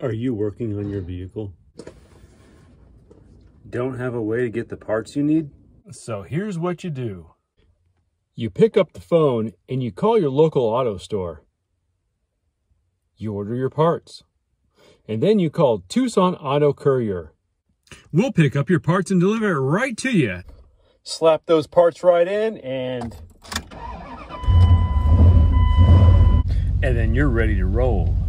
Are you working on your vehicle? Don't have a way to get the parts you need? So here's what you do. You pick up the phone and you call your local auto store. You order your parts. And then you call Tucson Auto Courier. We'll pick up your parts and deliver it right to you. Slap those parts right in and... And then you're ready to roll.